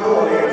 California.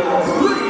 Please.